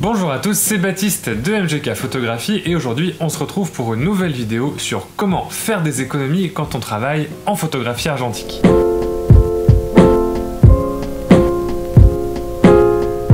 Bonjour à tous, c'est Baptiste de MGK Photographie et aujourd'hui on se retrouve pour une nouvelle vidéo sur comment faire des économies quand on travaille en photographie argentique.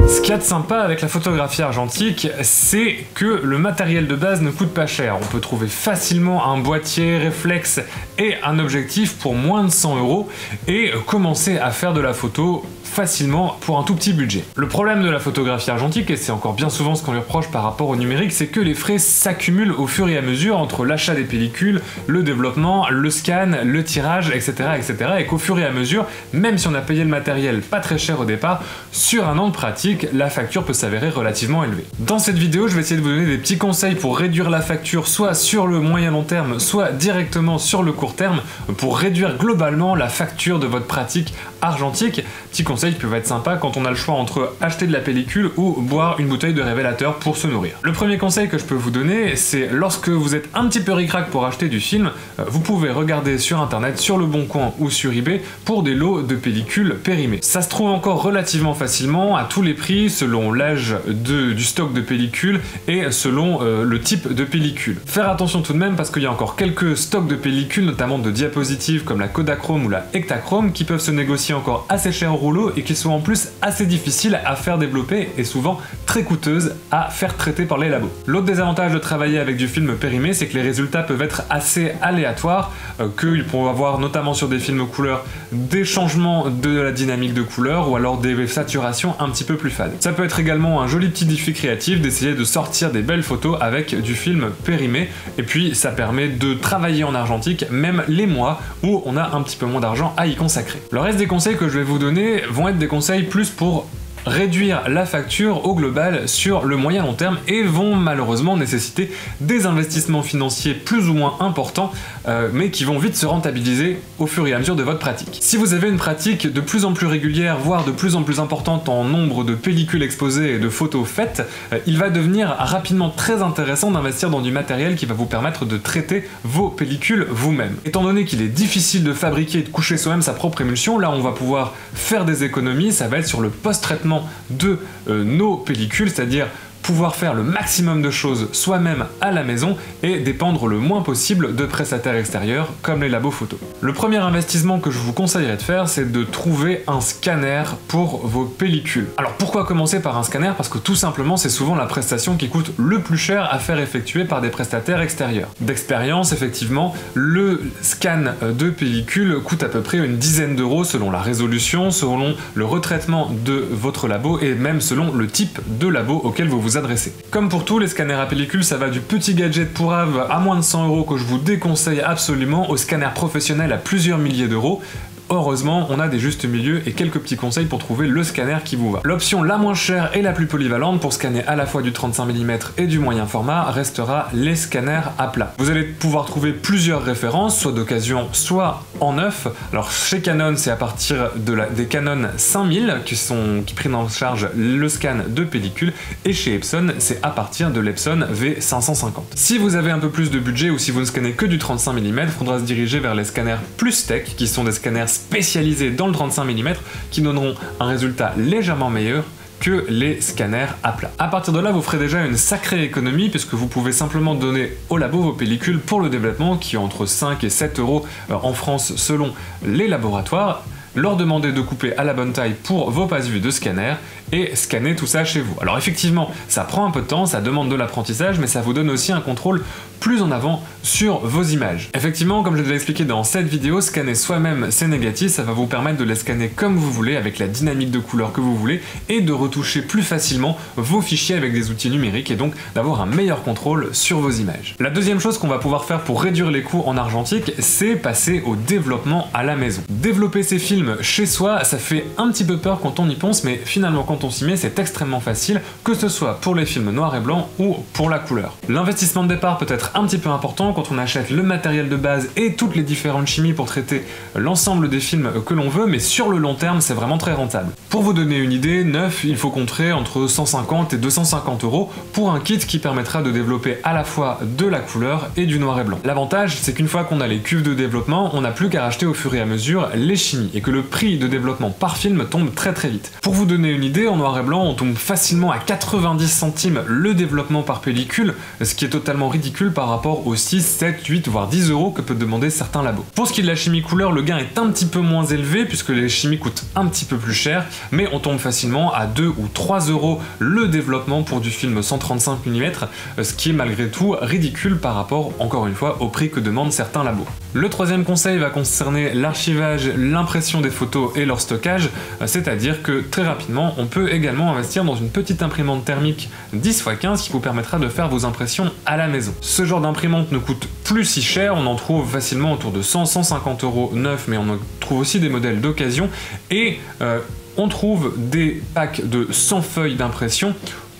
Ce qu'il y a de sympa avec la photographie argentique, c'est que le matériel de base ne coûte pas cher. On peut trouver facilement un boîtier, réflexe et un objectif pour moins de 100 euros et commencer à faire de la photo facilement pour un tout petit budget. Le problème de la photographie argentique, et c'est encore bien souvent ce qu'on lui reproche par rapport au numérique, c'est que les frais s'accumulent au fur et à mesure entre l'achat des pellicules, le développement, le scan, le tirage, etc. etc. et qu'au fur et à mesure, même si on a payé le matériel pas très cher au départ, sur un an de pratique, la facture peut s'avérer relativement élevée. Dans cette vidéo, je vais essayer de vous donner des petits conseils pour réduire la facture soit sur le moyen long terme, soit directement sur le court terme, pour réduire globalement la facture de votre pratique argentique. Petit conseil qui peut être sympa quand on a le choix entre acheter de la pellicule ou boire une bouteille de révélateur pour se nourrir. Le premier conseil que je peux vous donner, c'est lorsque vous êtes un petit peu ricrac pour acheter du film, euh, vous pouvez regarder sur internet, sur le bon coin ou sur eBay pour des lots de pellicules périmées. Ça se trouve encore relativement facilement à tous les prix selon l'âge du stock de pellicules et selon euh, le type de pellicule. Faire attention tout de même parce qu'il y a encore quelques stocks de pellicules, notamment de diapositives comme la Kodachrome ou la Ektachrome, qui peuvent se négocier encore assez cher au rouleau et qui sont en plus assez difficiles à faire développer et souvent très coûteuses à faire traiter par les labos. L'autre désavantage de travailler avec du film périmé, c'est que les résultats peuvent être assez aléatoires, euh, qu'ils pourront avoir notamment sur des films couleurs des changements de la dynamique de couleur ou alors des saturations un petit peu plus fades. Ça peut être également un joli petit défi créatif d'essayer de sortir des belles photos avec du film périmé et puis ça permet de travailler en argentique même les mois où on a un petit peu moins d'argent à y consacrer. Le reste des conseils que je vais vous donner vont être des conseils plus pour réduire la facture au global sur le moyen long terme et vont malheureusement nécessiter des investissements financiers plus ou moins importants euh, mais qui vont vite se rentabiliser au fur et à mesure de votre pratique. Si vous avez une pratique de plus en plus régulière voire de plus en plus importante en nombre de pellicules exposées et de photos faites, euh, il va devenir rapidement très intéressant d'investir dans du matériel qui va vous permettre de traiter vos pellicules vous-même. Étant donné qu'il est difficile de fabriquer et de coucher soi-même sa propre émulsion, là on va pouvoir faire des économies, ça va être sur le post-traitement de euh, nos pellicules, c'est-à-dire pouvoir faire le maximum de choses soi-même à la maison et dépendre le moins possible de prestataires extérieurs comme les labos photos. Le premier investissement que je vous conseillerais de faire, c'est de trouver un scanner pour vos pellicules. Alors pourquoi commencer par un scanner? Parce que tout simplement c'est souvent la prestation qui coûte le plus cher à faire effectuer par des prestataires extérieurs. D'expérience, effectivement, le scan de pellicule coûte à peu près une dizaine d'euros selon la résolution, selon le retraitement de votre labo et même selon le type de labo auquel vous vous Comme pour tous les scanners à pellicule, ça va du petit gadget pour Ave à moins de 100 euros que je vous déconseille absolument au scanner professionnel à plusieurs milliers d'euros. Heureusement, on a des justes milieux et quelques petits conseils pour trouver le scanner qui vous va. L'option la moins chère et la plus polyvalente pour scanner à la fois du 35 mm et du moyen format restera les scanners à plat. Vous allez pouvoir trouver plusieurs références, soit d'occasion, soit en neuf. Alors chez Canon, c'est à partir des Canon 5000 qui, sont, qui prennent en charge le scan de pellicule et chez Epson, c'est à partir de l'Epson V550. Si vous avez un peu plus de budget ou si vous ne scannez que du 35 mm, il faudra se diriger vers les scanners plus tech qui sont des scanners spécialisés dans le 35 mm qui donneront un résultat légèrement meilleur que les scanners à plat. À partir de là, vous ferez déjà une sacrée économie puisque vous pouvez simplement donner au labo vos pellicules pour le développement qui est entre 5 et 7 euros euh, en France selon les laboratoires leur demander de couper à la bonne taille pour vos passes vues de scanner et scanner tout ça chez vous. Alors effectivement, ça prend un peu de temps, ça demande de l'apprentissage, mais ça vous donne aussi un contrôle plus en avant sur vos images. Effectivement, comme je l'ai expliqué dans cette vidéo, scanner soi-même c'est négatif, ça va vous permettre de les scanner comme vous voulez, avec la dynamique de couleur que vous voulez, et de retoucher plus facilement vos fichiers avec des outils numériques, et donc d'avoir un meilleur contrôle sur vos images. La deuxième chose qu'on va pouvoir faire pour réduire les coûts en argentique, c'est passer au développement à la maison. Développer ces films chez soi, ça fait un petit peu peur quand on y pense, mais finalement quand on s'y met, c'est extrêmement facile, que ce soit pour les films noir et blanc ou pour la couleur. L'investissement de départ peut être un petit peu important quand on achète le matériel de base et toutes les différentes chimies pour traiter l'ensemble des films que l'on veut, mais sur le long terme, c'est vraiment très rentable. Pour vous donner une idée, neuf, il faut compter entre 150 et 250 euros pour un kit qui permettra de développer à la fois de la couleur et du noir et blanc. L'avantage, c'est qu'une fois qu'on a les cuves de développement, on n'a plus qu'à racheter au fur et à mesure les chimies, et que le prix de développement par film tombe très très vite. Pour vous donner une idée, en noir et blanc, on tombe facilement à 90 centimes le développement par pellicule, ce qui est totalement ridicule par rapport aux 6, 7, 8 voire 10 euros que peuvent demander certains labos. Pour ce qui est de la chimie couleur, le gain est un petit peu moins élevé puisque les chimies coûtent un petit peu plus cher, mais on tombe facilement à 2 ou 3 euros le développement pour du film 135 mm, ce qui est malgré tout ridicule par rapport, encore une fois, au prix que demandent certains labos. Le troisième conseil va concerner l'archivage, l'impression des photos et leur stockage, c'est-à-dire que très rapidement, on peut également investir dans une petite imprimante thermique 10x15 qui vous permettra de faire vos impressions à la maison. Ce genre d'imprimante ne coûte plus si cher, on en trouve facilement autour de 100-150 euros neuf, mais on en trouve aussi des modèles d'occasion, et euh, on trouve des packs de 100 feuilles d'impression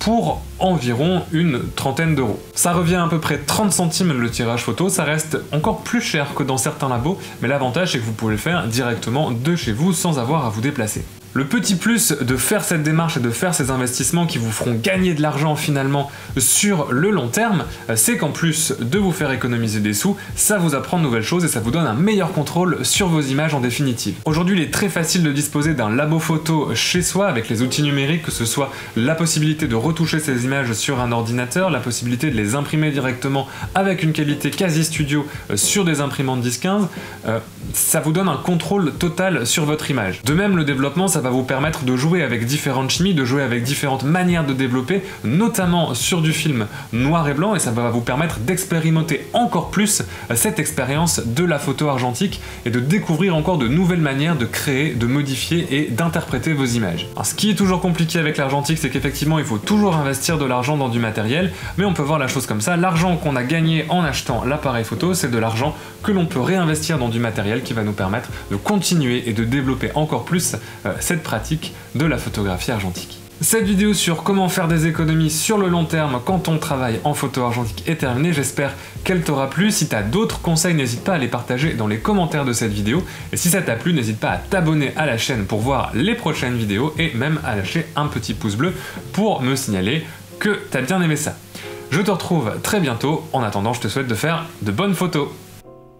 pour environ une trentaine d'euros. Ça revient à peu près 30 centimes le tirage photo, ça reste encore plus cher que dans certains labos, mais l'avantage c'est que vous pouvez le faire directement de chez vous sans avoir à vous déplacer. Le petit plus de faire cette démarche et de faire ces investissements qui vous feront gagner de l'argent finalement sur le long terme, c'est qu'en plus de vous faire économiser des sous, ça vous apprend de nouvelles choses et ça vous donne un meilleur contrôle sur vos images en définitive. Aujourd'hui, il est très facile de disposer d'un labo photo chez soi avec les outils numériques, que ce soit la possibilité de retoucher ces images sur un ordinateur, la possibilité de les imprimer directement avec une qualité quasi studio sur des imprimantes 10-15, euh, ça vous donne un contrôle total sur votre image. De même, le développement, ça va vous permettre de jouer avec différentes chimies, de jouer avec différentes manières de développer, notamment sur du film noir et blanc, et ça va vous permettre d'expérimenter encore plus cette expérience de la photo argentique et de découvrir encore de nouvelles manières de créer, de modifier et d'interpréter vos images. ce qui est toujours compliqué avec l'argentique, c'est qu'effectivement, il faut toujours investir de l'argent dans du matériel, mais on peut voir la chose comme ça, l'argent qu'on a gagné en achetant l'appareil photo, c'est de l'argent que l'on peut réinvestir dans du matériel qui va nous permettre de continuer et de développer encore plus euh, cette pratique de la photographie argentique. Cette vidéo sur comment faire des économies sur le long terme quand on travaille en photo argentique est terminée, j'espère qu'elle t'aura plu. Si tu as d'autres conseils, n'hésite pas à les partager dans les commentaires de cette vidéo. Et si ça t'a plu, n'hésite pas à t'abonner à la chaîne pour voir les prochaines vidéos et même à lâcher un petit pouce bleu pour me signaler que tu as bien aimé ça. Je te retrouve très bientôt, en attendant je te souhaite de faire de bonnes photos.